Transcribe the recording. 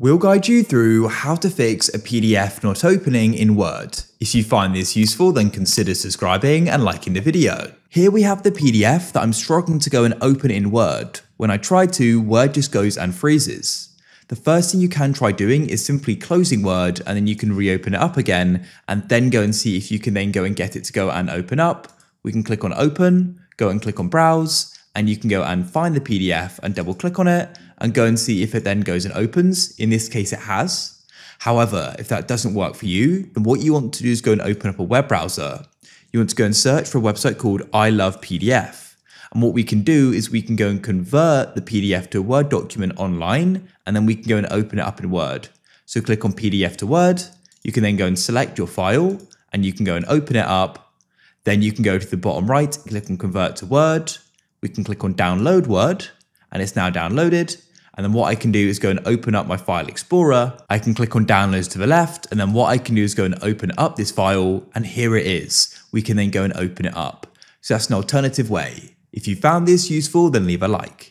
We'll guide you through how to fix a PDF not opening in Word. If you find this useful, then consider subscribing and liking the video. Here we have the PDF that I'm struggling to go and open in Word. When I try to, Word just goes and freezes. The first thing you can try doing is simply closing Word and then you can reopen it up again and then go and see if you can then go and get it to go and open up. We can click on open, go and click on browse, and you can go and find the PDF and double click on it and go and see if it then goes and opens. In this case, it has. However, if that doesn't work for you, then what you want to do is go and open up a web browser. You want to go and search for a website called I Love PDF. And what we can do is we can go and convert the PDF to a Word document online, and then we can go and open it up in Word. So click on PDF to Word. You can then go and select your file, and you can go and open it up. Then you can go to the bottom right, click on Convert to Word. We can click on Download Word, and it's now downloaded. And then what I can do is go and open up my file explorer. I can click on downloads to the left. And then what I can do is go and open up this file. And here it is. We can then go and open it up. So that's an alternative way. If you found this useful, then leave a like.